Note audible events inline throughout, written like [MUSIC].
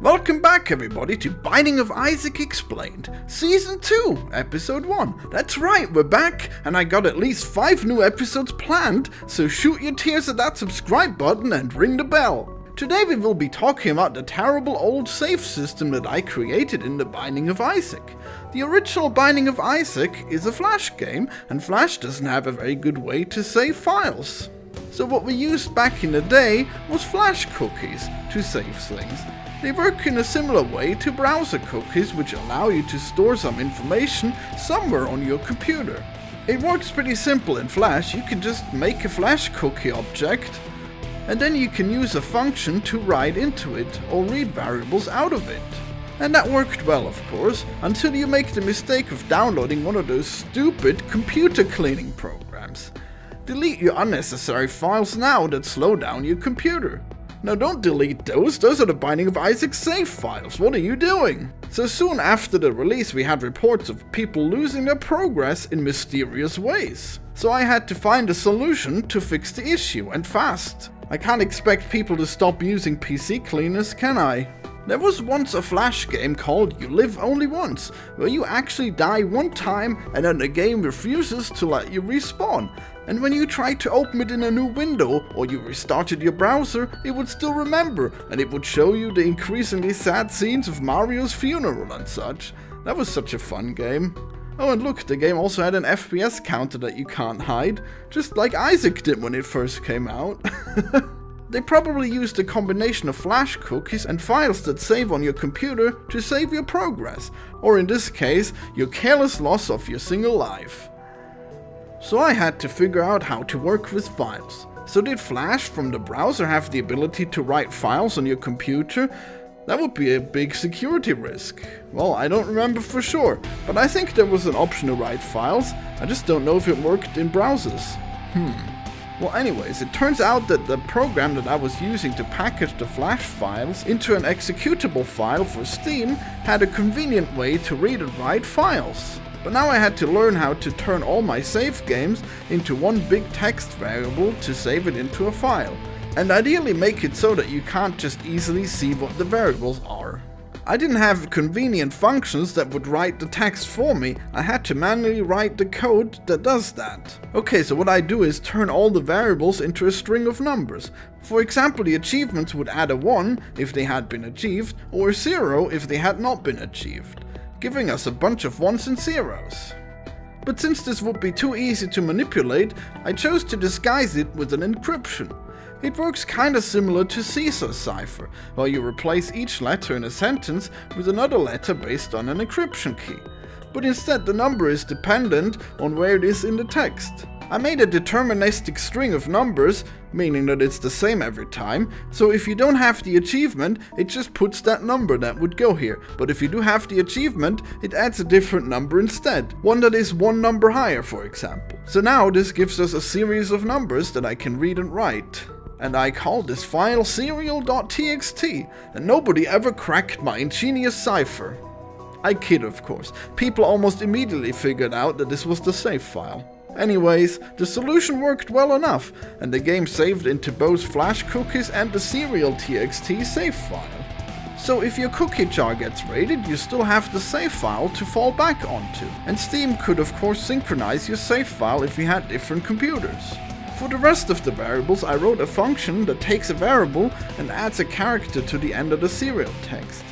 Welcome back everybody to Binding of Isaac Explained, Season 2, Episode 1. That's right, we're back, and I got at least 5 new episodes planned, so shoot your tears at that subscribe button and ring the bell. Today we will be talking about the terrible old save system that I created in the Binding of Isaac. The original Binding of Isaac is a Flash game, and Flash doesn't have a very good way to save files. So what we used back in the day was Flash cookies to save things. They work in a similar way to browser cookies which allow you to store some information somewhere on your computer. It works pretty simple in Flash, you can just make a Flash cookie object and then you can use a function to write into it or read variables out of it. And that worked well of course, until you make the mistake of downloading one of those stupid computer cleaning programs. Delete your unnecessary files now that slow down your computer. Now don't delete those, those are the Binding of Isaac save files, what are you doing? So soon after the release we had reports of people losing their progress in mysterious ways. So I had to find a solution to fix the issue, and fast. I can't expect people to stop using PC cleaners, can I? There was once a flash game called You Live Only Once, where you actually die one time and then the game refuses to let you respawn. And when you tried to open it in a new window or you restarted your browser, it would still remember and it would show you the increasingly sad scenes of Mario's funeral and such. That was such a fun game. Oh and look, the game also had an FPS counter that you can't hide, just like Isaac did when it first came out. [LAUGHS] They probably used a combination of flash cookies and files that save on your computer to save your progress, or in this case, your careless loss of your single life. So I had to figure out how to work with files. So did Flash from the browser have the ability to write files on your computer? That would be a big security risk. Well, I don't remember for sure, but I think there was an option to write files, I just don't know if it worked in browsers. Hmm. Well anyways, it turns out that the program that I was using to package the flash files into an executable file for Steam had a convenient way to read and write files. But now I had to learn how to turn all my save games into one big text variable to save it into a file. And ideally make it so that you can't just easily see what the variables are. I didn't have convenient functions that would write the text for me, I had to manually write the code that does that. Okay, so what I do is turn all the variables into a string of numbers. For example, the achievements would add a 1 if they had been achieved, or a 0 if they had not been achieved, giving us a bunch of 1s and zeros. But since this would be too easy to manipulate, I chose to disguise it with an encryption. It works kinda similar to Caesar cipher, where you replace each letter in a sentence with another letter based on an encryption key. But instead the number is dependent on where it is in the text. I made a deterministic string of numbers, meaning that it's the same every time, so if you don't have the achievement, it just puts that number that would go here, but if you do have the achievement, it adds a different number instead, one that is one number higher for example. So now this gives us a series of numbers that I can read and write and I called this file serial.txt, and nobody ever cracked my ingenious cipher. I kid, of course. People almost immediately figured out that this was the save file. Anyways, the solution worked well enough, and the game saved into both flash cookies and the serial.txt save file. So if your cookie jar gets raided, you still have the save file to fall back onto. And Steam could of course synchronize your save file if you had different computers. For the rest of the variables, I wrote a function that takes a variable and adds a character to the end of the serial text.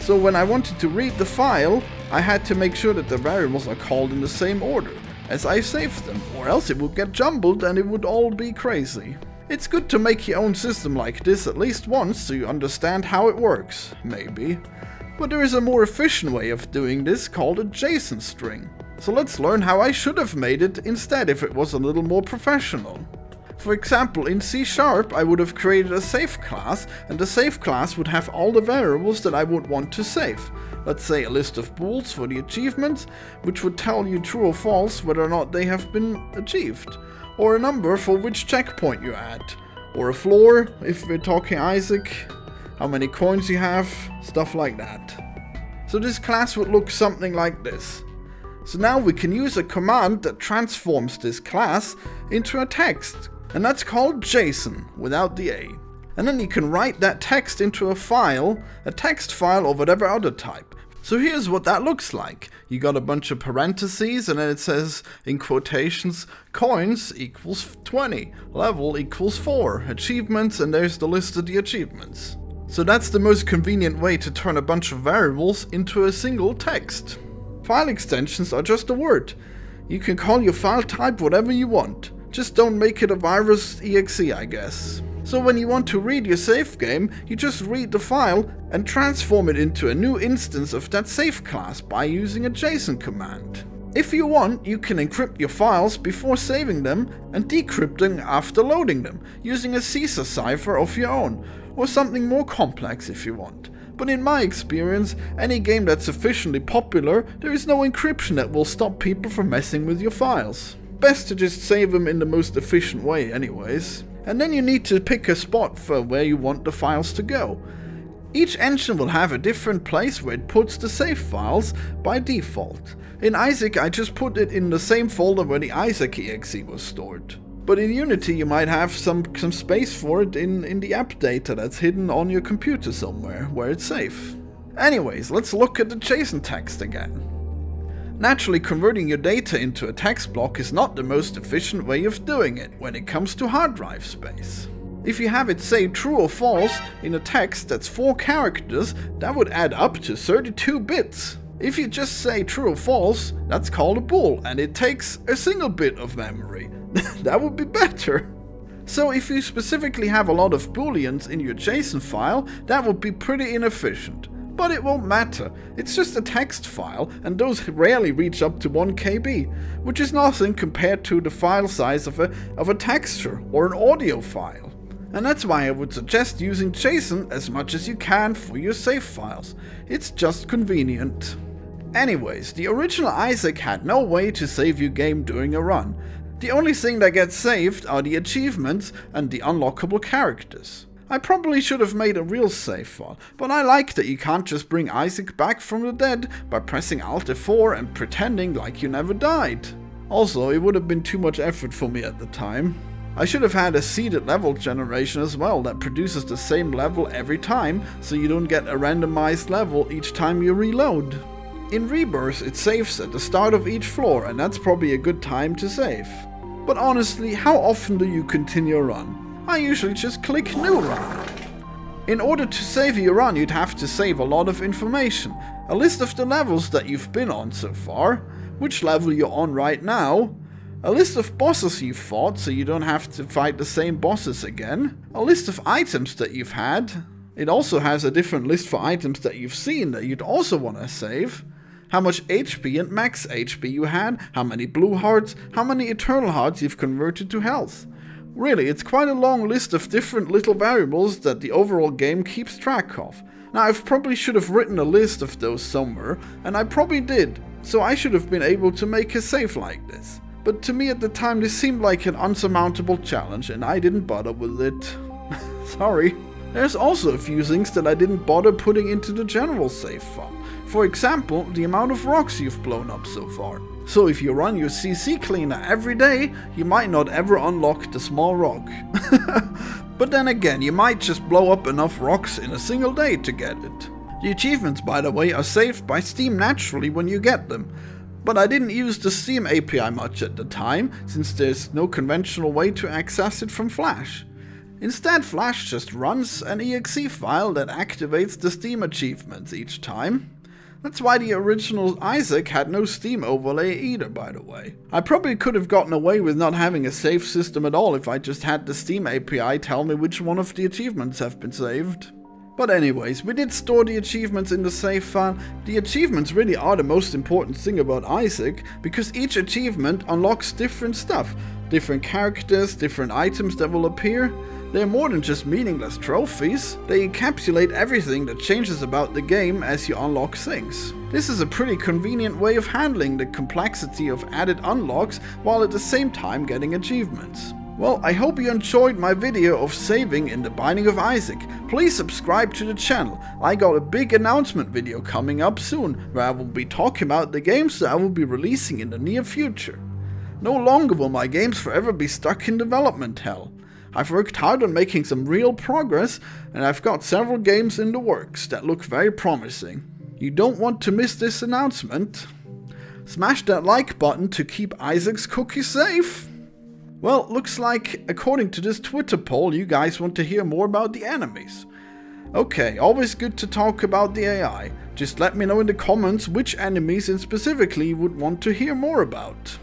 So when I wanted to read the file, I had to make sure that the variables are called in the same order as I saved them, or else it would get jumbled and it would all be crazy. It's good to make your own system like this at least once so you understand how it works, maybe. But there is a more efficient way of doing this called a JSON string. So let's learn how I should have made it instead if it was a little more professional. For example, in C Sharp I would have created a save class and the save class would have all the variables that I would want to save. Let's say a list of bools for the achievements, which would tell you true or false whether or not they have been achieved. Or a number for which checkpoint you're at. Or a floor, if we're talking Isaac, how many coins you have, stuff like that. So this class would look something like this. So now we can use a command that transforms this class into a text, and that's called JSON without the A. And then you can write that text into a file, a text file or whatever other type. So here's what that looks like. You got a bunch of parentheses and then it says in quotations coins equals 20, level equals 4, achievements and there's the list of the achievements. So that's the most convenient way to turn a bunch of variables into a single text. File extensions are just a word. You can call your file type whatever you want. Just don't make it a virus exe I guess. So when you want to read your save game, you just read the file and transform it into a new instance of that save class by using a JSON command. If you want, you can encrypt your files before saving them and decrypting after loading them, using a Caesar cipher of your own, or something more complex if you want. But in my experience, any game that's sufficiently popular, there is no encryption that will stop people from messing with your files. Best to just save them in the most efficient way anyways and then you need to pick a spot for where you want the files to go. Each engine will have a different place where it puts the save files by default. In Isaac I just put it in the same folder where the Isaac exe was stored. But in Unity you might have some, some space for it in, in the app data that's hidden on your computer somewhere, where it's safe. Anyways, let's look at the JSON text again. Naturally, converting your data into a text block is not the most efficient way of doing it when it comes to hard drive space. If you have it say true or false in a text that's 4 characters, that would add up to 32 bits. If you just say true or false, that's called a bool and it takes a single bit of memory. [LAUGHS] that would be better. So if you specifically have a lot of booleans in your JSON file, that would be pretty inefficient. But it won't matter, it's just a text file and those rarely reach up to 1 KB, which is nothing compared to the file size of a, of a texture or an audio file. And that's why I would suggest using JSON as much as you can for your save files, it's just convenient. Anyways, the original Isaac had no way to save your game during a run. The only thing that gets saved are the achievements and the unlockable characters. I probably should have made a real save file, but I like that you can't just bring Isaac back from the dead by pressing Alt F4 and pretending like you never died. Also, it would have been too much effort for me at the time. I should have had a seeded level generation as well that produces the same level every time, so you don't get a randomized level each time you reload. In Rebirth it saves at the start of each floor and that's probably a good time to save. But honestly, how often do you continue a run? I usually just click New Run. In order to save your run, you'd have to save a lot of information. A list of the levels that you've been on so far, which level you're on right now, a list of bosses you've fought so you don't have to fight the same bosses again, a list of items that you've had, it also has a different list for items that you've seen that you'd also want to save, how much HP and max HP you had, how many blue hearts, how many eternal hearts you've converted to health. Really, it's quite a long list of different little variables that the overall game keeps track of. Now, I probably should have written a list of those somewhere, and I probably did, so I should have been able to make a save like this. But to me at the time this seemed like an unsurmountable challenge and I didn't bother with it. [LAUGHS] Sorry. There's also a few things that I didn't bother putting into the general save file. For example, the amount of rocks you've blown up so far. So if you run your CC cleaner every day, you might not ever unlock the small rock. [LAUGHS] but then again, you might just blow up enough rocks in a single day to get it. The achievements, by the way, are saved by Steam naturally when you get them. But I didn't use the Steam API much at the time, since there's no conventional way to access it from Flash. Instead, Flash just runs an exe file that activates the Steam achievements each time. That's why the original Isaac had no Steam overlay either, by the way. I probably could have gotten away with not having a save system at all if I just had the Steam API tell me which one of the achievements have been saved. But anyways, we did store the achievements in the save file. The achievements really are the most important thing about Isaac, because each achievement unlocks different stuff. Different characters, different items that will appear. They're more than just meaningless trophies, they encapsulate everything that changes about the game as you unlock things. This is a pretty convenient way of handling the complexity of added unlocks while at the same time getting achievements. Well, I hope you enjoyed my video of saving in the Binding of Isaac. Please subscribe to the channel. I got a big announcement video coming up soon, where I will be talking about the games that I will be releasing in the near future. No longer will my games forever be stuck in development hell. I've worked hard on making some real progress, and I've got several games in the works that look very promising. You don't want to miss this announcement. Smash that like button to keep Isaac's cookie safe. Well, looks like, according to this Twitter poll, you guys want to hear more about the enemies. Okay, always good to talk about the AI. Just let me know in the comments which enemies and specifically you would want to hear more about.